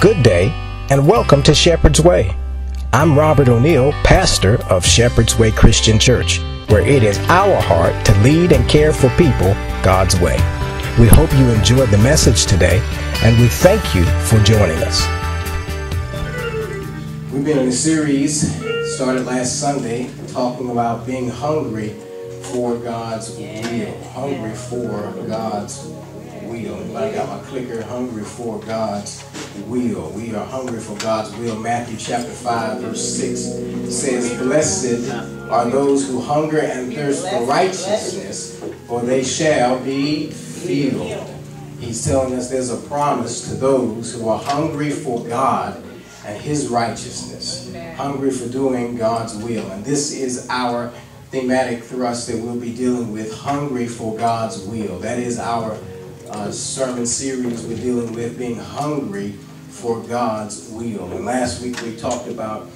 Good day, and welcome to Shepherd's Way. I'm Robert O'Neal, pastor of Shepherd's Way Christian Church, where it is our heart to lead and care for people God's way. We hope you enjoyed the message today, and we thank you for joining us. We've been in a series, started last Sunday, talking about being hungry for God's will. Hungry for God's will. I got my clicker, hungry for God's will. We are hungry for God's will. Matthew chapter 5, verse 6 says, Blessed are those who hunger and thirst for righteousness, for they shall be filled. He's telling us there's a promise to those who are hungry for God and His righteousness, hungry for doing God's will. And this is our thematic thrust that we'll be dealing with hungry for God's will. That is our uh, sermon series we're dealing with being hungry for God's will. And last week we talked about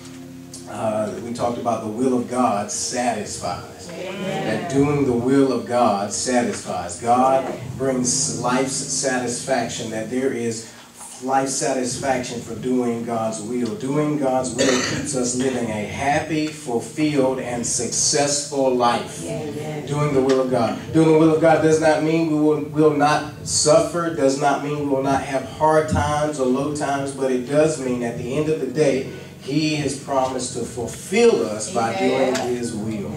uh, we talked about the will of God satisfies. Amen. That doing the will of God satisfies. God brings life's satisfaction. That there is life satisfaction for doing God's will. Doing God's will keeps us living a happy, fulfilled, and successful life. Doing the will of God. Doing the will of God does not mean we will, will not suffer, does not mean we will not have hard times or low times, but it does mean at the end of the day, he has promised to fulfill us by doing his will.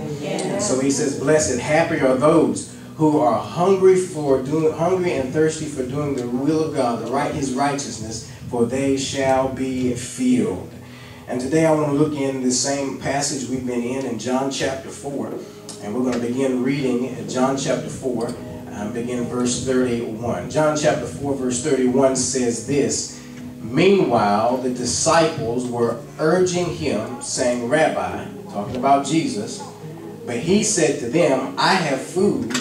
So he says, blessed, happy are those who are hungry for doing hungry and thirsty for doing the will of God, the right his righteousness, for they shall be filled. And today I want to look in the same passage we've been in in John chapter 4. And we're going to begin reading John chapter 4, and begin verse 31. John chapter 4, verse 31 says this Meanwhile, the disciples were urging him, saying, Rabbi, talking about Jesus, but he said to them, I have food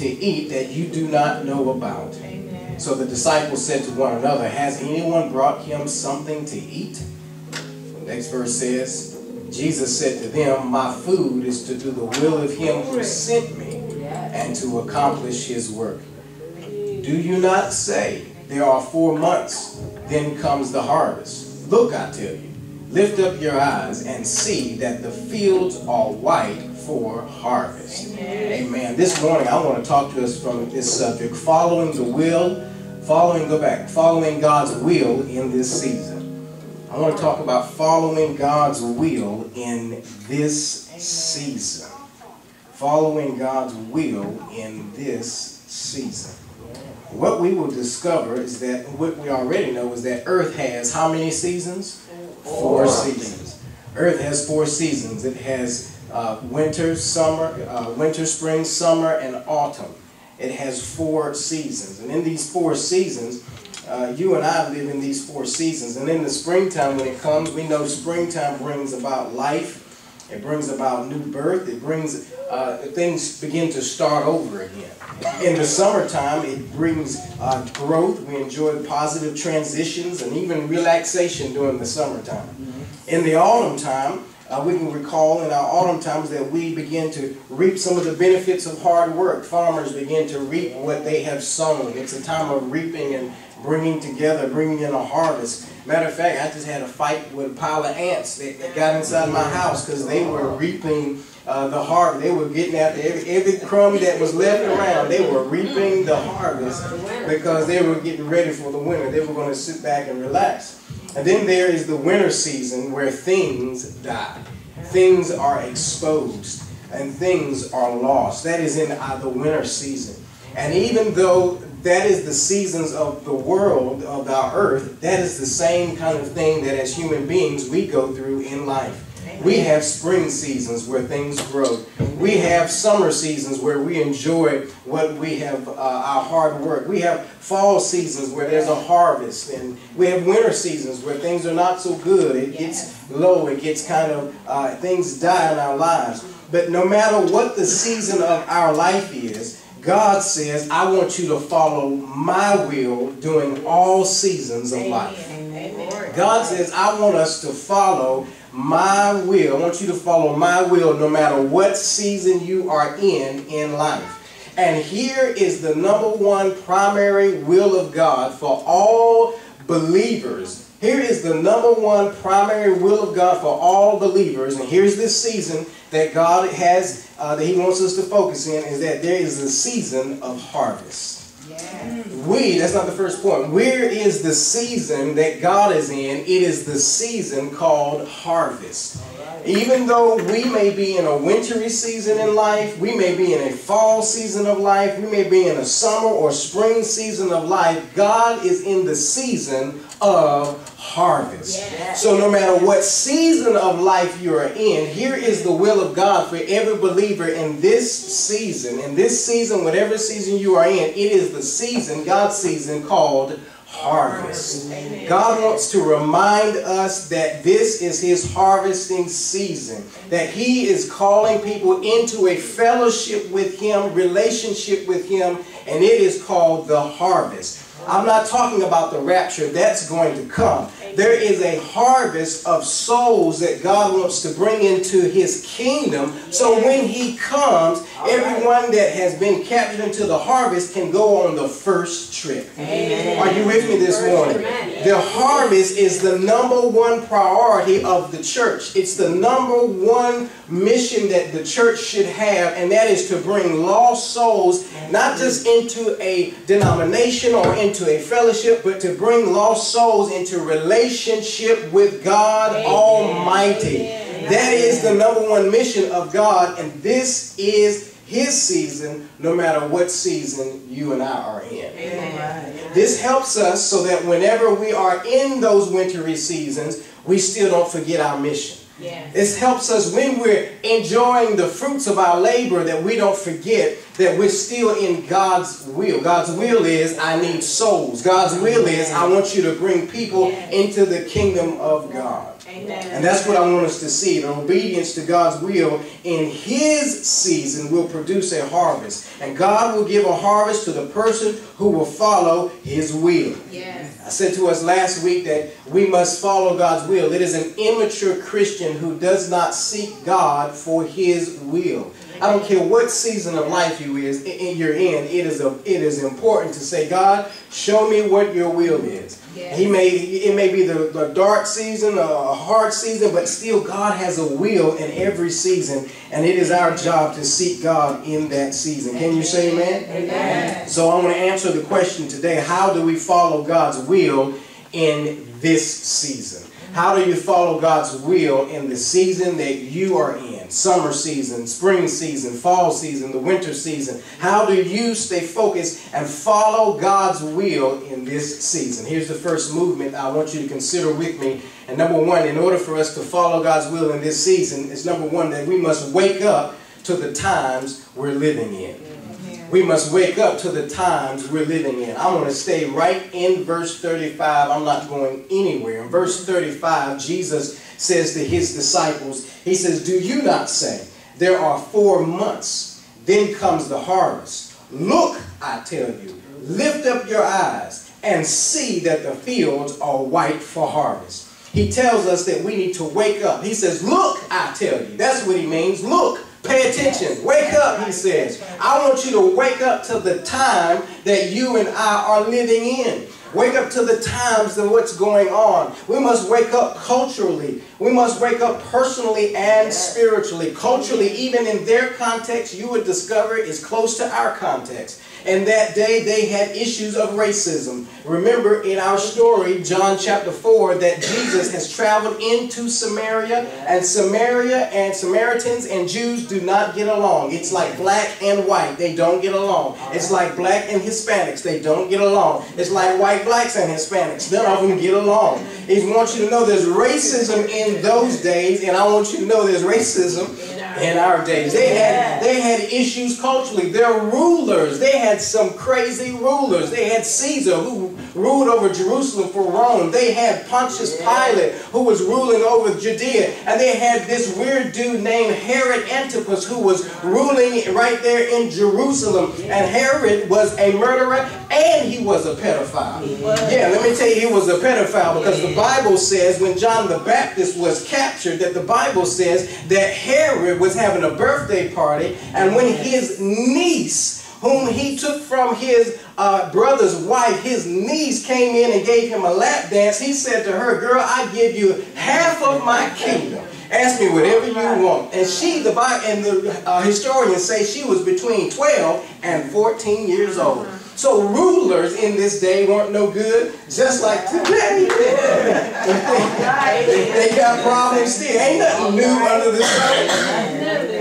to eat that you do not know about. Amen. So the disciples said to one another, Has anyone brought him something to eat? The next verse says, Jesus said to them, My food is to do the will of him who sent me and to accomplish his work. Do you not say, There are four months, then comes the harvest? Look, I tell you, lift up your eyes and see that the fields are white for harvest. Amen. Amen. This morning I want to talk to us from this subject, following the will, following, go back, following God's will in this season. I want to talk about following God's will in this season. Following God's will in this season. What we will discover is that what we already know is that Earth has how many seasons? Four seasons. Earth has four seasons. It has uh, winter, summer, uh, winter, spring, summer, and autumn. It has four seasons. And in these four seasons, uh, you and I live in these four seasons. And in the springtime, when it comes, we know springtime brings about life. It brings about new birth. It brings uh, things begin to start over again. In the summertime, it brings uh, growth. We enjoy positive transitions and even relaxation during the summertime. In the autumn time, uh, we can recall in our autumn times that we begin to reap some of the benefits of hard work. Farmers begin to reap what they have sown. It's a time of reaping and bringing together, bringing in a harvest. Matter of fact, I just had a fight with a pile of ants that, that got inside my house because they were reaping uh, the harvest. They were getting after every, every crumb that was left around. They were reaping the harvest because they were getting ready for the winter. They were going to sit back and relax. And then there is the winter season where things die. Things are exposed and things are lost. That is in uh, the winter season. And even though that is the seasons of the world, of our earth, that is the same kind of thing that as human beings we go through in life. We have spring seasons where things grow. We have summer seasons where we enjoy what we have, uh, our hard work. We have fall seasons where there's a harvest. And we have winter seasons where things are not so good. It gets low. It gets kind of, uh, things die in our lives. But no matter what the season of our life is, God says, I want you to follow my will during all seasons of life. God says, I want us to follow my will. I want you to follow my will no matter what season you are in in life. And here is the number one primary will of God for all believers. Here is the number one primary will of God for all believers, and here's this season that God has, uh, that He wants us to focus in, is that there is a season of harvest. We, that's not the first point. Where is the season that God is in? It is the season called harvest. Even though we may be in a wintry season in life, we may be in a fall season of life, we may be in a summer or spring season of life, God is in the season of harvest. Yes. So no matter what season of life you are in, here is the will of God for every believer in this season. In this season, whatever season you are in, it is the season, God's season called harvest. God wants to remind us that this is his harvesting season, that he is calling people into a fellowship with him, relationship with him, and it is called the harvest. I'm not talking about the rapture, that's going to come. There is a harvest of souls that God wants to bring into his kingdom. So when he comes, everyone that has been captured into the harvest can go on the first trip. Are you with me this morning? The harvest is the number one priority of the church. It's the number one mission that the church should have, and that is to bring lost souls not just into a denomination or into a fellowship, but to bring lost souls into relationship with God Amen. Almighty. Amen. That is the number one mission of God, and this is his season, no matter what season you and I are in. Amen. This helps us so that whenever we are in those wintry seasons, we still don't forget our mission. Yes. This helps us when we're enjoying the fruits of our labor that we don't forget that we're still in God's will. God's will is I need souls. God's will is I want you to bring people yes. into the kingdom of God. Amen. And that's what I want us to see. The obedience to God's will in His season will produce a harvest. And God will give a harvest to the person who will follow His will. Yes. I said to us last week that we must follow God's will. It is an immature Christian who does not seek God for His will. I don't care what season of life you is in, you're in. It is a, it is important to say, God, show me what your will is. Yes. He may it may be the, the dark season, a hard season, but still God has a will in every season, and it is our job to seek God in that season. Can you say amen? Amen. So I want to answer the question today: How do we follow God's will in this season? How do you follow God's will in the season that you are in? Summer season, spring season, fall season, the winter season. How do you stay focused and follow God's will in this season? Here's the first movement I want you to consider with me. And number one, in order for us to follow God's will in this season, is number one, that we must wake up to the times we're living in. We must wake up to the times we're living in. I'm going to stay right in verse 35. I'm not going anywhere. In verse 35, Jesus says to his disciples, He says, Do you not say, There are four months, then comes the harvest? Look, I tell you, lift up your eyes and see that the fields are white for harvest. He tells us that we need to wake up. He says, Look, I tell you. That's what he means. Look. Pay attention. Wake up, he says. I want you to wake up to the time that you and I are living in. Wake up to the times and what's going on. We must wake up culturally. We must wake up personally and spiritually. Culturally, even in their context, you would discover is close to our context. And that day they had issues of racism. Remember in our story, John chapter 4, that Jesus has traveled into Samaria, and Samaria and Samaritans and Jews do not get along. It's like black and white, they don't get along. It's like black and Hispanics, they don't get along. It's like white blacks and Hispanics, none of them get along. He wants you to know there's racism in those days, and I want you to know there's racism in our days. They had they had issues culturally. Their rulers, they had some crazy rulers. They had Caesar who ruled over Jerusalem for Rome. They had Pontius Pilate who was ruling over Judea. And they had this weird dude named Herod Antipas who was ruling right there in Jerusalem. And Herod was a murderer and he was a pedophile. Yeah, let me tell you, he was a pedophile because the Bible says when John the Baptist was captured that the Bible says that Herod was having a birthday party and when his niece whom he took from his uh, brother's wife. His niece came in and gave him a lap dance. He said to her, Girl, I give you half of my kingdom. Ask me whatever you want. And she, the and the uh, historians say she was between 12 and 14 years old. So rulers in this day weren't no good, just like today. they got problems still. Ain't nothing new under the sun.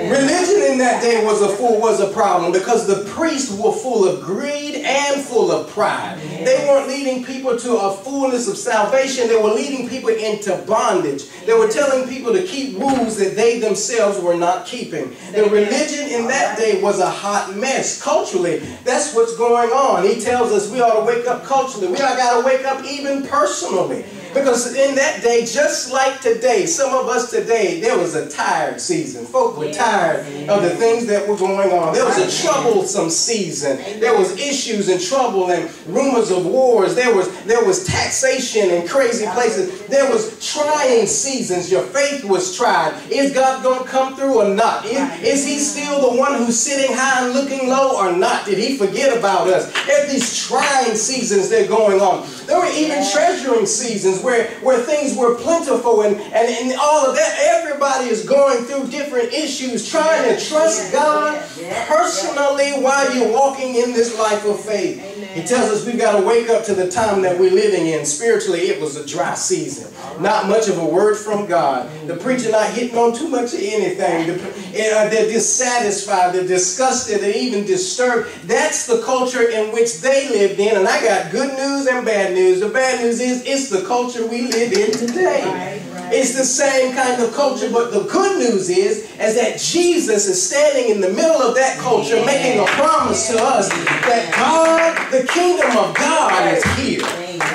Religion in that day was a fool was a problem because the priests were full of greed and full of pride. They weren't leading people to a fullness of salvation. They were leading people into bondage. They were telling people to keep rules that they themselves were not keeping. The religion in that day was a hot mess. Culturally, that's what's going on. He tells us we ought to wake up culturally. We ought got to wake up even personally. Because in that day, just like today, some of us today, there was a tired season. Folk were tired of the things that were going on. There was a troublesome season. There was issues and trouble and rumors of wars. There was, there was taxation in crazy places. There was trying seasons. Your faith was tried. Is God going to come through or not? Is, is he still the one who's sitting high and looking low or not? Did he forget about us? At these trying seasons they're going on. There were even treasuring seasons where, where things were plentiful and, and, and all of that. Everybody is going through different issues, trying to trust God personally while you're walking in this life of faith. He tells us we've got to wake up to the time that we're living in. Spiritually, it was a dry season. Not much of a word from God. The preacher not hitting on too much of anything. Uh, they're dissatisfied, they're disgusted, they're even disturbed. That's the culture in which they lived in. And I got good news and bad news. The bad news is it's the culture we live in today. It's the same kind of culture, but the good news is, is that Jesus is standing in the middle of that culture, making a promise to us that God, the kingdom of God is here.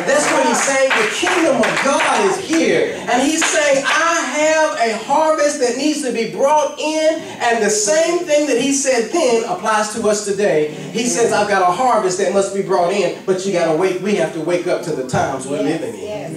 That's what he's saying. The kingdom of God is here. And he's saying, I have a harvest that needs to be brought in. And the same thing that he said then applies to us today. He says, I've got a harvest that must be brought in, but you got to wait. We have to wake up to the times we're living in.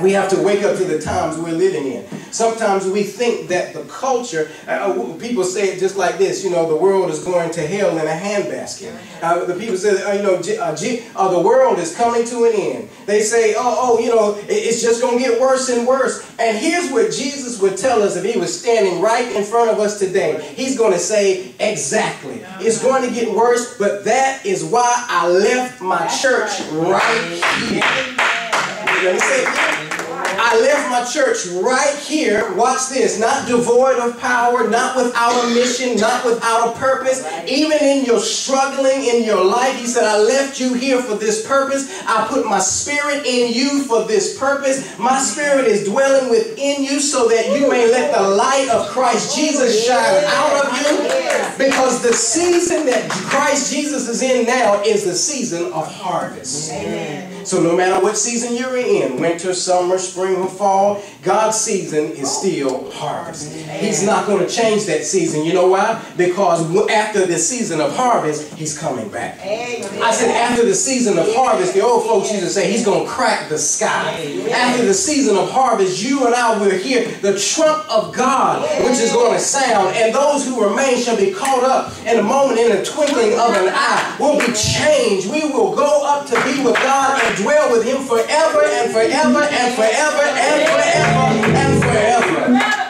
We have to wake up to the times we're living in. Sometimes we think that the culture, uh, uh people say it just like this, you know, the world is going to hell in a handbasket. Uh, the people say, uh, you know, uh, uh, the world is coming to an end. They say, oh, oh, you know, it's just going to get worse and worse. And here's what Jesus would tell us if he was standing right in front of us today. He's going to say, exactly. It's going to get worse, but that is why I left my church right here. I left my church right here. Watch this. Not devoid of power, not without a mission, not without a purpose. Even in your struggling in your life, he said, I left you here for this purpose. I put my spirit in you for this purpose. My spirit is dwelling within you so that you may let the light of Christ Jesus shine out of you. Because the season that Christ Jesus is in now is the season of harvest. Amen. So no matter what season you're in, winter, summer, spring, or fall, God's season is still harvest. He's not going to change that season. You know why? Because after the season of harvest, he's coming back. I said after the season of harvest, the old folks used to say he's going to crack the sky. After the season of harvest, you and I will hear the trump of God, which is going to sound, and those who remain shall be caught up in a moment, in a twinkling of an eye. We'll be changed. We will go up to be with God and dwell with him forever and forever and forever and forever and forever.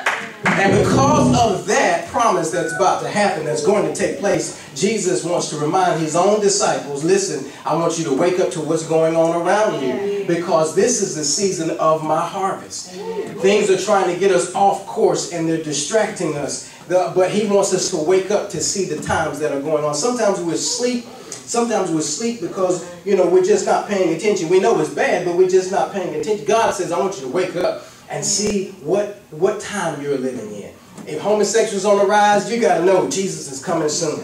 And because of that promise that's about to happen, that's going to take place, Jesus wants to remind his own disciples, listen, I want you to wake up to what's going on around you because this is the season of my harvest. Things are trying to get us off course and they're distracting us. but he wants us to wake up to see the times that are going on. Sometimes we're asleep Sometimes we sleep because, you know, we're just not paying attention. We know it's bad, but we're just not paying attention. God says, I want you to wake up and see what, what time you're living in. If homosexuals on the rise, you got to know Jesus is coming soon.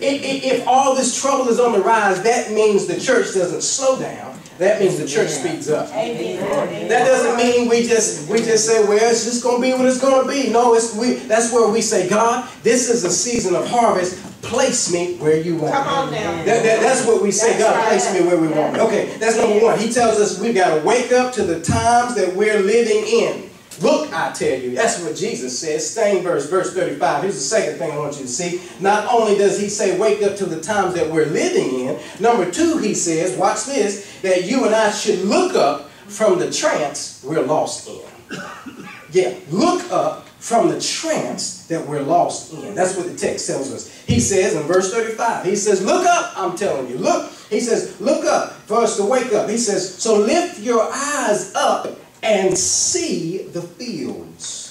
If, if all this trouble is on the rise, that means the church doesn't slow down. That means the church speeds up. That doesn't mean we just we just say, well, it's just going to be what it's going to be. No, it's we. That's where we say, God, this is a season of harvest place me where you want Come on now. That, that, that's what we say, that's God, right. place me where we want me. Okay, that's number one. He tells us we've got to wake up to the times that we're living in. Look, I tell you. That's what Jesus says. Same verse, verse 35. Here's the second thing I want you to see. Not only does he say, wake up to the times that we're living in, number two, he says, watch this, that you and I should look up from the trance we're lost in. Yeah, look up from the trance that we're lost in. That's what the text tells us. He says in verse 35, he says, look up, I'm telling you. Look, he says, look up for us to wake up. He says, so lift your eyes up and see the fields.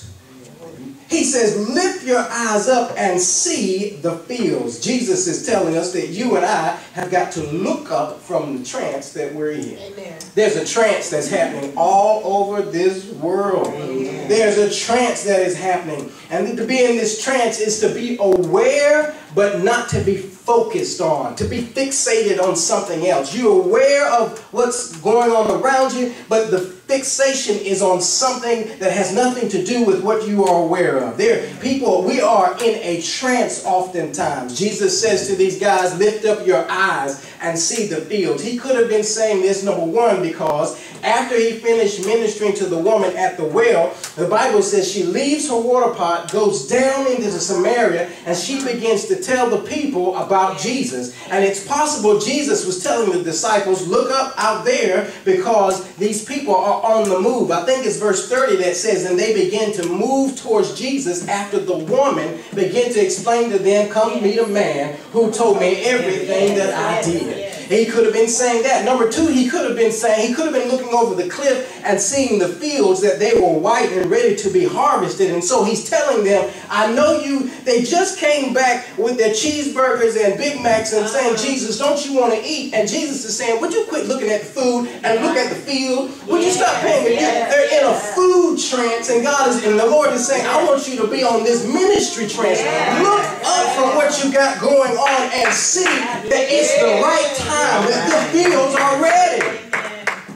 He says, lift your eyes up and see the fields. Jesus is telling us that you and I have got to look up from the trance that we're in. Amen. There's a trance that's happening all over this world. Amen. There's a trance that is happening. And to be in this trance is to be aware, but not to be focused on, to be fixated on something else. You're aware of what's going on around you, but the fixation is on something that has nothing to do with what you are aware of. There, people, we are in a trance oftentimes. Jesus says to these guys, lift up your eyes and see the fields. He could have been saying this, number one, because after he finished ministering to the woman at the well, the Bible says she leaves her water pot, goes down into Samaria, and she begins to tell the people about Jesus. And it's possible Jesus was telling the disciples, look up out there because these people are on the move. I think it's verse 30 that says, and they begin to move towards Jesus after the woman began to explain to them, come meet a man who told me everything that I did. He could have been saying that. Number two, he could have been saying, he could have been looking over the cliff and seeing the fields that they were white and ready to be harvested. And so he's telling them, I know you, they just came back with their cheeseburgers and Big Macs and saying, uh-huh. Jesus, don't you want to eat? And Jesus is saying, would you quit looking at the food and look at the uh-huh. field? Would you stop paying attention? They're in a food trance and God is, and the Lord is saying, I want you to be on this ministry trance. Look up from what you got going on and see that it's the right time time. The, the fields are ready.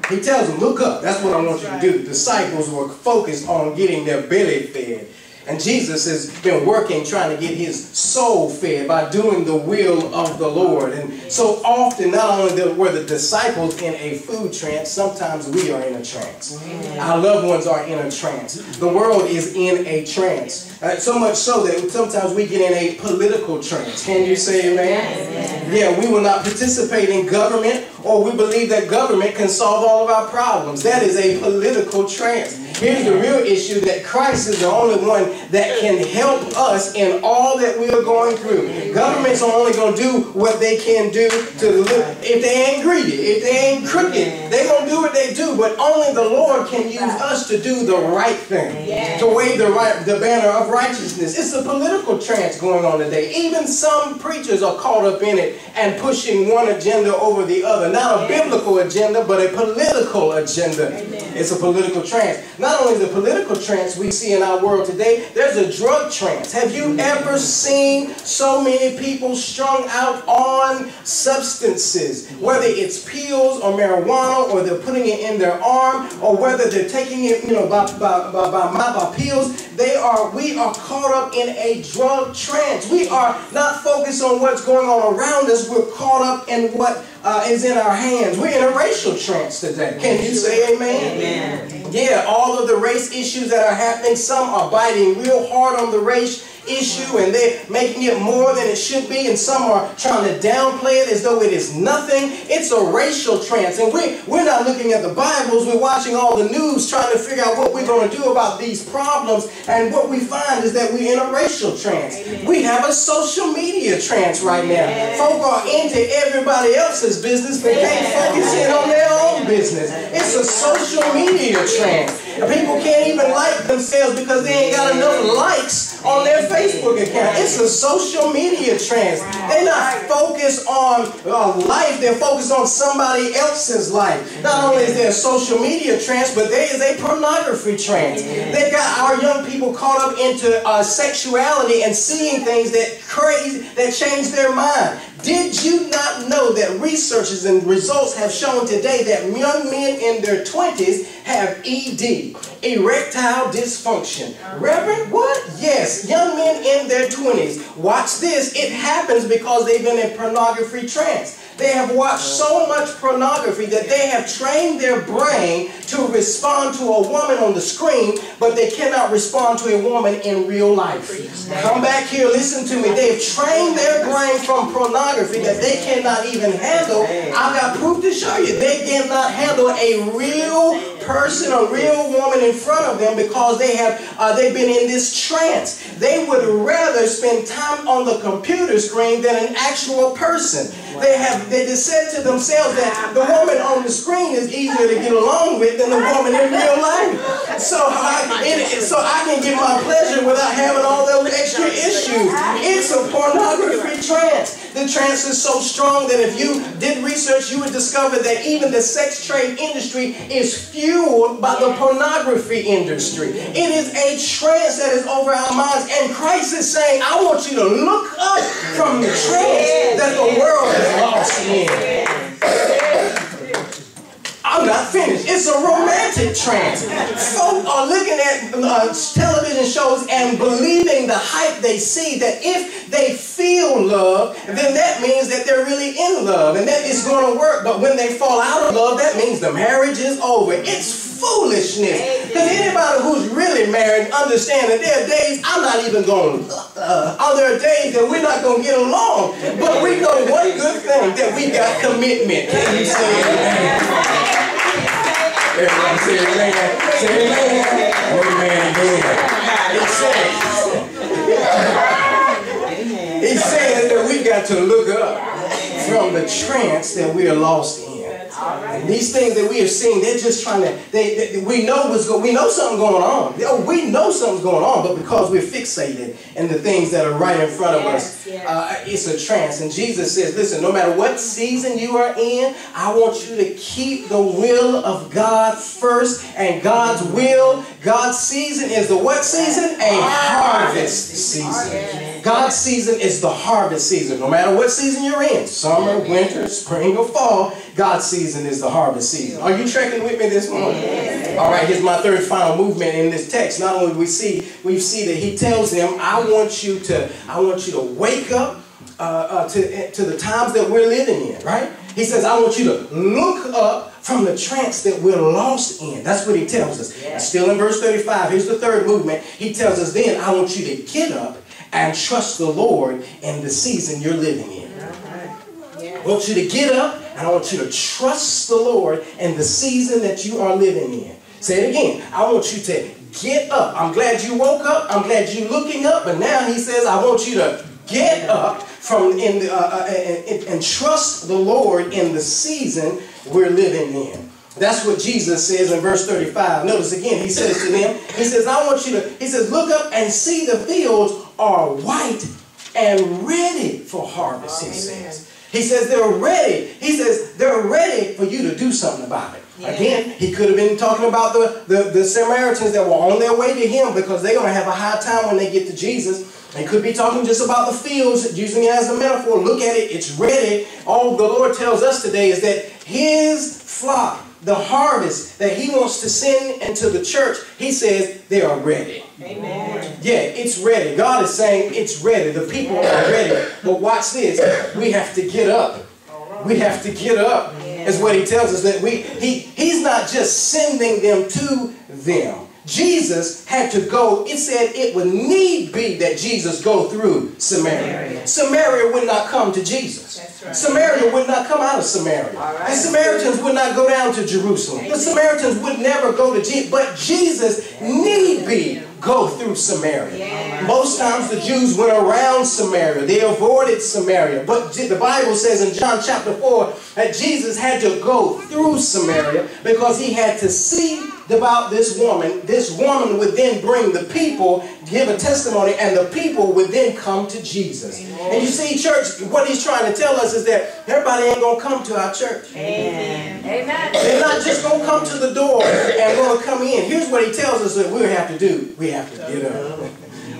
He tells them, look up. That's what I want you to do. The disciples were focused on getting their belly fed. And Jesus has been working trying to get his soul fed by doing the will of the Lord. And so often, not only were the disciples in a food trance, sometimes we are in a trance. Our loved ones are in a trance. The world is in a trance. Uh, so much so that sometimes we get in a political trance. Can you say amen? Yeah, we will not participate in government or we believe that government can solve all of our problems. That is a political trance. Here's the real issue that Christ is the only one that can help us in all that we are going through. Governments are only going to do what they can do to live. If they ain't greedy, if they ain't crooked, they're going to do what they do. But only the Lord can use us to do the right thing, to wave the, right, the banner of righteousness. It's a political trance going on today. Even some preachers are caught up in it and pushing one agenda over the other. Not a biblical agenda, but a political agenda. Amen. It's a political trance. Not only the political trance we see in our world today, there's a drug trance. Have you ever seen so many people strung out on substances? Whether it's pills or marijuana, or they're putting it in their arm, or whether they're taking it, you know, by, by, by, by, by pills, they are, we are caught up in a drug trance. We are not focused on what's going on around us. We're caught up in what uh, is in our hands. We're in a racial trance today. Can you say amen? Amen. Yeah, all of the race issues that are happening, some are biting real hard on the race issue and they're making it more than it should be and some are trying to downplay it as though it is nothing. It's a racial trance and we're, we're not looking at the Bibles, we're watching all the news trying to figure out what we're going to do about these problems and what we find is that we're in a racial trance. Amen. We have a social media trance right now. Yeah. Folk are into everybody else's business but yeah. can't focus in on their own business. It's a social media trance. People can't even like themselves because they ain't got enough likes on their Facebook account. It's a social media trance. They're not focused on uh, life, they're focused on somebody else's life. Not only is there a social media trance, but there is a pornography trance. They've got our young people caught up into uh, sexuality and seeing things that crazy that change their mind. Did you not know that researchers and results have shown today that young men in their 20s have ED, erectile dysfunction? Reverend, what? Yes, young men in their 20s. Watch this. It happens because they've been in pornography trance. They have watched so much pornography that they have trained their brain to respond to a woman on the screen, but they cannot respond to a woman in real life. Come back here, listen to me. They've trained their brain from pornography that they cannot even handle. I've got proof to show you. They cannot handle a real person, a real woman in front of them because they have uh, they've been in this trance. They would rather spend time on the computer screen than an actual person. They have they just said to themselves that the woman on the screen is easier to get along with than the woman in real life. So I, it, so I can get my pleasure without having all those extra issues. It's a pornography trance. The trance is so strong that if you did research, you would discover that even the sex trade industry is fueled by the pornography industry. It is a trance that is over our minds. And Christ is saying, I want you to look up from the trance that the world lost in. I'm not finished. It's a romantic trance. Folk are looking at uh, television shows and believing the hype they see that if they feel love, then that means that they're really in love and that it's going to work. But when they fall out of love, that means the marriage is over. It's foolishness. Because anybody who's really married understands that there are days I'm not even going to, uh, are there days that we're not going to get along. But we know one good thing, that we got commitment. Can you say amen? Everybody say amen. Say amen. Amen again. He says that we got to look up from the trance that we are lost in. And these things that we are seeing, they're just trying to, they, they we know what's going, we know something going on. Oh, we know something's going on, but because we're fixated in the things that are right in front of us, yes. uh, it's a trance. And Jesus says, listen, no matter what season you are in, I want you to keep the will of God first. And God's will, God's season is the what season? A harvest season. God's season is the harvest season. No matter what season you're in, summer, winter, spring, or fall, God's season is the harvest season. Are you tracking with me this morning? All right, here's my third final movement in this text. Not only do we see, we see that he tells them, I want you to, I want you to wake up uh, uh, to, to the times that we're living in, right? He says, I want you to look up from the trance that we're lost in. That's what he tells us. Yeah. Still in verse 35, here's the third movement. He tells us then, I want you to get up and trust the Lord in the season you're living in. I want you to get up and I want you to trust the Lord in the season that you are living in. Say it again. I want you to get up. I'm glad you woke up. I'm glad you're looking up. But now he says, I want you to get up from in the, uh, uh, and, and trust the Lord in the season we're living in. That's what Jesus says in verse 35. Notice again, he says to them, he says, I want you to, he says, look up and see the fields are white and ready for harvest, he says. He says they're ready. He says they're ready for you to do something about it. Yeah. Again, he could have been talking about the, the, the Samaritans that were on their way to him because they're going to have a high time when they get to Jesus. He could be talking just about the fields, using it as a metaphor. Look at it, it's ready. All the Lord tells us today is that his flock the harvest that he wants to send into the church, he says they are ready. Amen. Yeah, it's ready. God is saying it's ready. The people are ready. But watch this. We have to get up. We have to get up. Is what he tells us that we he he's not just sending them to them. Jesus had to go, it said it would need be that Jesus go through Samaria. Samaria, Samaria would not come to Jesus. Right. Samaria would not come out of Samaria. Right. The Samaritans would not go down to Jerusalem. The Samaritans would never go to Jesus. But Jesus need be go through Samaria. Yeah. Most times the Jews went around Samaria. They avoided Samaria. But the Bible says in John chapter 4 that Jesus had to go through Samaria because he had to see about this woman. This woman would then bring the people, give a testimony, and the people would then come to Jesus. Amen. And you see, church, what he's trying to tell us is that everybody ain't going to come to our church. Amen. Amen. They're not just going to come to the door and going to come in. Here's what he tells us that we have to do. We have to get up.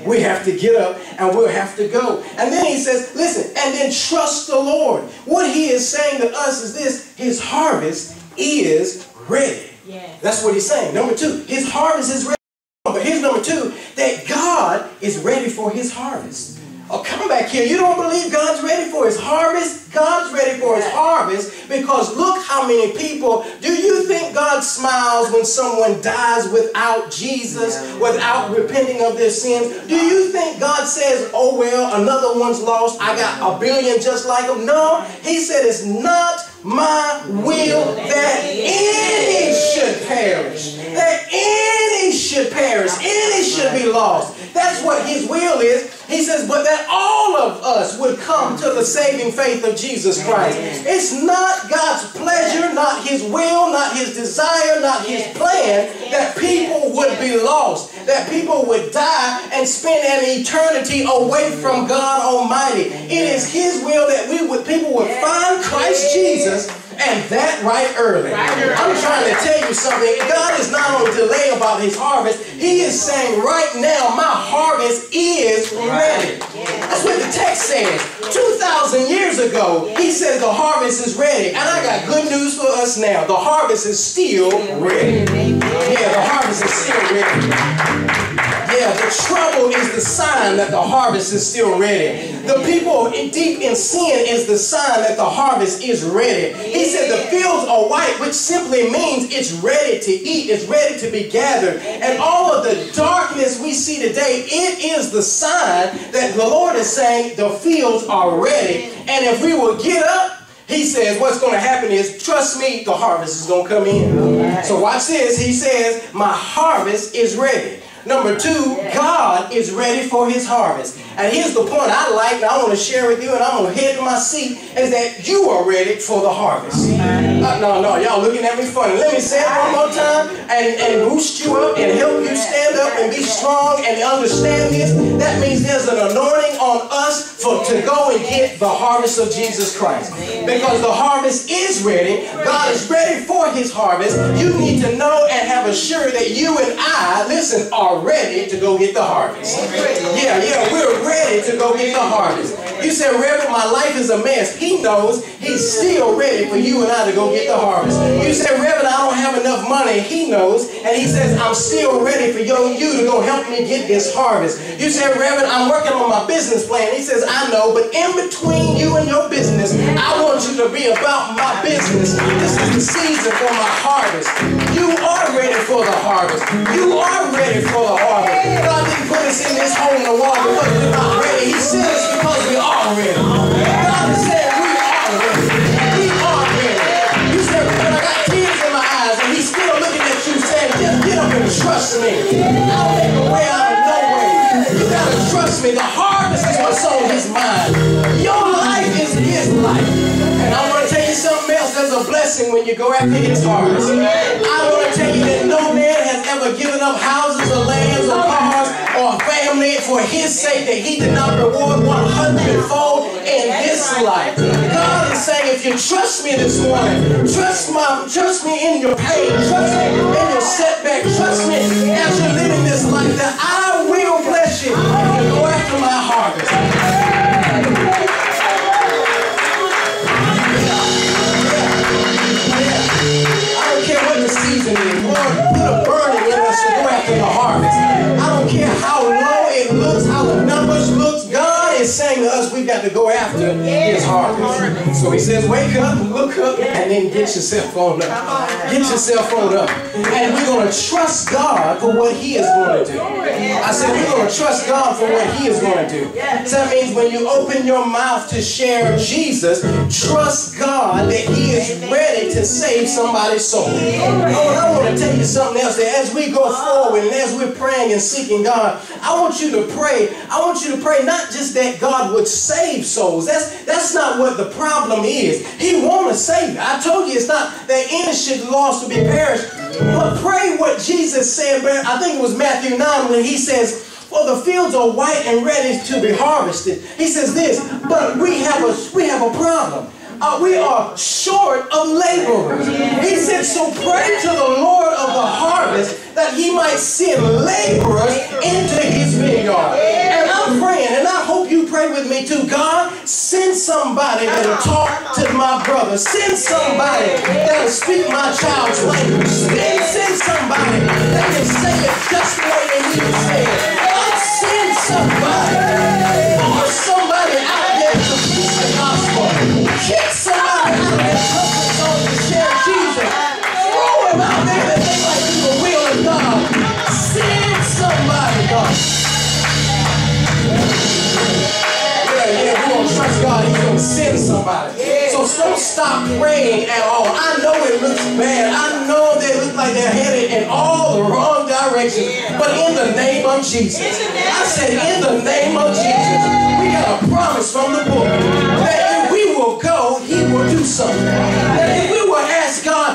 We have to get up and we'll have to go. And then he says, listen, and then trust the Lord. What he is saying to us is this, his harvest is ready. Yes. That's what he's saying. Number two, his harvest is ready. But here's number two, that God is ready for his harvest. Mm-hmm. Oh, come back here. You don't believe God's ready for his harvest? God's ready for his harvest because look how many people. Do you think God smiles when someone dies without Jesus, without repenting of their sins? Do you think God says, oh, well, another one's lost. I got a billion just like him? No. He said, it's not my will that any should perish. That any should perish. Any should be lost. That's what his will is. He says, but that all of us would come to the saving faith of Jesus Christ. It's not God's pleasure, not his will, not his desire, not his plan that people would be lost, that people would die and spend an eternity away from God Almighty. It is his will that we would people would find Christ Jesus and that right early. I'm trying to tell you something. God is not on delay about his harvest. He is saying right now, my harvest is ready. That's what the text says. 2,000 years ago, he says the harvest is ready. And I got good news for us now. The harvest is still ready. Yeah, the harvest is still ready. Yeah, the trouble is the sign that the harvest is still ready. The people deep in sin is the sign that the harvest is ready. He said the fields are white, which simply means it's ready to eat, it's ready to be gathered. And all of the darkness we see today, it is the sign that the Lord is saying the fields are ready. And if we will get up, he says what's going to happen is, trust me, the harvest is going to come in. So watch this. He says, my harvest is ready. Number two, God is ready for his harvest. And here's the point I like, and I want to share with you, and I'm going to head to my seat, is that you are ready for the harvest. Uh, no, no, y'all looking at me funny. Let me say it one more time and, and boost you up and help you stand up and be strong and understand this. That means there's an anointing on us for to go and get the harvest of Jesus Christ. Because the harvest is ready. God is ready for his harvest. You need to know and have assured that you and I, listen, are ready to go get the harvest. Yeah, yeah, we're ready to go get the harvest. You said, Reverend, my life is a mess. He knows he's still ready for you and I to go get the harvest. You said, Reverend, I don't have enough money. He knows. And he says, I'm still ready for you, you to go help me get this harvest. You said, Reverend, I'm working on my business plan. He says, I know, but in between you and your business, I want you to be about my business. This is the season for my harvest. You are ready for the harvest. You are ready for the harvest. God didn't put us in this hole in the wall He because we are. God said we are. We are. You said, but I got tears in my eyes, and he's still looking at you saying, just get up and trust me. I'll way out of. You gotta trust me. The harvest is what's on his mind. Your life is his life. And I want to tell you something else. There's a blessing when you go after his harvest. I want to tell you that no man has ever given up houses or lands or cars family for his sake that he did not reward 100 fold in this life. God is saying, if you trust me this morning, trust my, trust me in your pain, trust me in your setback, trust me as you're living this life, that I will bless you go after my harvest. To go after his harvest. So he says, wake up, look up, and then get yourself on up. Get yourself on up. And we're going to trust God for what he is going to do. I said, we're going to trust God for what he is going to do. So that means when you open your mouth to share Jesus, trust God that he is ready to save somebody's soul. Oh, and I want to tell you something else. That as we go forward and as we're praying and seeking God, I want you to pray. I want you to pray not just that God would save souls. That's that's not what the problem is. He want to save. I told you it's not that any should lost to be perished. But pray what Jesus said. I think it was Matthew 9 when he says, for the fields are white and ready to be harvested. He says this, but we have a we have a problem. Uh, we are short of laborers. He said, so pray to the Lord of the harvest that he might send laborers into his vineyard. And I'm praying, with me too. God, send somebody that'll talk to my brother. Send somebody that'll speak my child's language. Send, send somebody that can say it just the way they need to say it. God, send somebody. Stop praying at all. I know it looks bad. I know they look like they're headed in all the wrong directions. But in the name of Jesus, I said, in the name of Jesus, we got a promise from the book that if we will go, He will do something.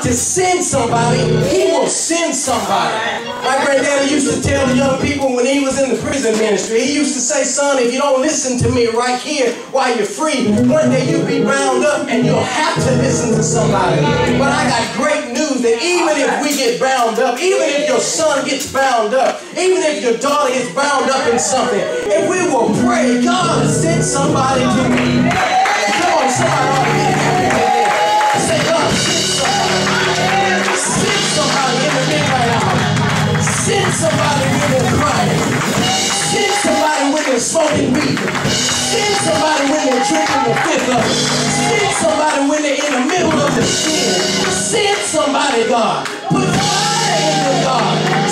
To send somebody, He will send somebody. My granddaddy used to tell the young people when he was in the prison ministry, he used to say, son, if you don't listen to me right here while you're free, one day you'll be bound up and you'll have to listen to somebody. But I got great news that even if we get bound up, even if your son gets bound up, even if your daughter gets bound up in something, if we will pray, God send somebody to me. Smoking weed. Send somebody when they're drinking the fifth of it. Send somebody when they're in the middle of the sin. Send somebody, God. Put fire in them, God.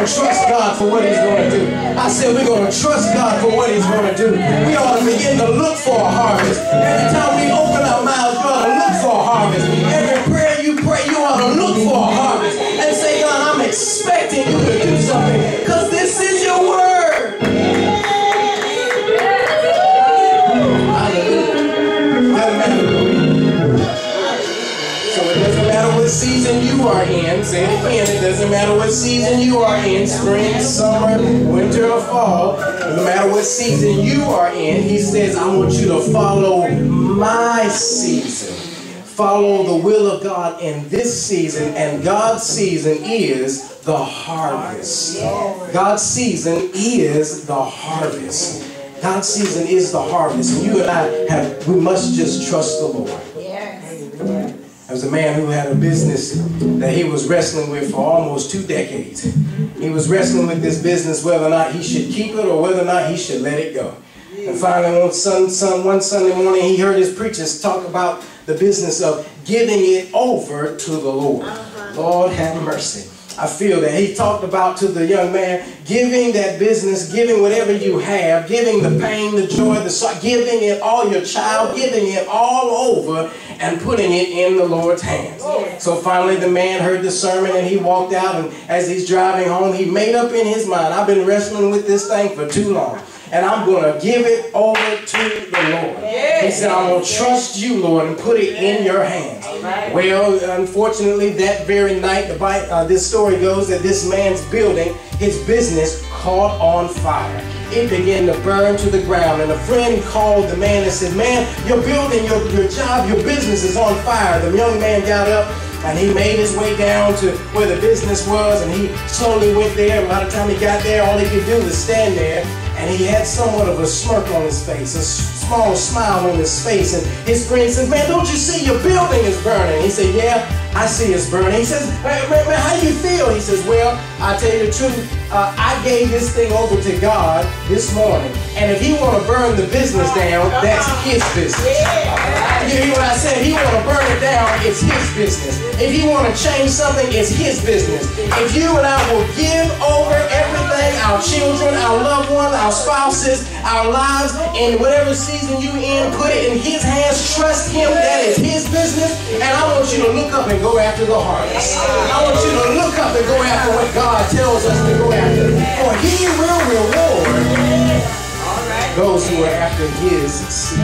Going to trust God for what He's going to do. I said we're going to trust God for what He's going to do. We ought to begin to look for a harvest. Every time we open our mouths, you ought to look for a harvest. Every prayer you pray, you ought to look for a harvest. And say, God, I'm expecting you to do something because this is your word. Hallelujah. Hallelujah. So it doesn't matter what season you are in. Say doesn't matter what season you are in. Spring, summer, winter, or fall. No matter what season you are in, he says, I want you to follow my season. Follow the will of God in this season. And God's season is the harvest. God's season is the harvest. God's season is the harvest. And you and I have, we must just trust the Lord. There was a man who had a business that he was wrestling with for almost two decades. He was wrestling with this business whether or not he should keep it or whether or not he should let it go. And finally, one, sun, sun, one Sunday morning, he heard his preachers talk about the business of giving it over to the Lord. Uh-huh. Lord have mercy. I feel that he talked about to the young man giving that business, giving whatever you have, giving the pain, the joy, the giving it all your child, giving it all over and putting it in the Lord's hands. So finally the man heard the sermon and he walked out and as he's driving home, he made up in his mind, I've been wrestling with this thing for too long and I'm going to give it over to the Lord. He said, I'm going to trust you, Lord, and put it in your hands. Well, unfortunately, that very night, the uh, this story goes that this man's building, his business, caught on fire. It began to burn to the ground. And a friend called the man and said, Man, your building, your, your job, your business is on fire. The young man got up and he made his way down to where the business was and he slowly went there. And by the time he got there, all he could do was stand there and he had somewhat of a smirk on his face, a small smile on his face. And his friend says, Man, don't you see your building is burning? He said, Yeah, I see it's burning. He says, Man, man, man, how do you feel? He says, Well, I tell you the truth, uh, I gave this thing over to God this morning. And if he want to burn the business down, that's his business. You hear what I said? If he want to burn it down, it's his business. If he want to change something, it's his business. If you and I will give over our children, our loved ones, our spouses, our lives, in whatever season you in, put it in his hands, trust him, that is his business. And I want you to look up and go after the harvest. I want you to look up and go after what God tells us to go after. For he will reward those who are after his seed.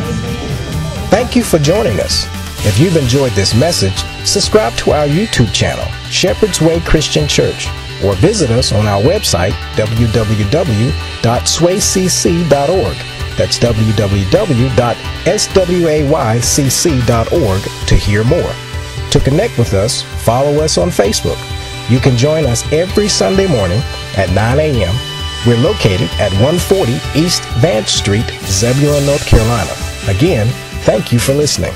Thank you for joining us. If you've enjoyed this message, subscribe to our YouTube channel, Shepherd's Way Christian Church, or visit us on our website, www.swaycc.org. That's www.swaycc.org to hear more. To connect with us, follow us on Facebook. You can join us every Sunday morning at 9 a.m. We're located at 140 East Vance Street, Zebulon, North Carolina. Again, thank you for listening.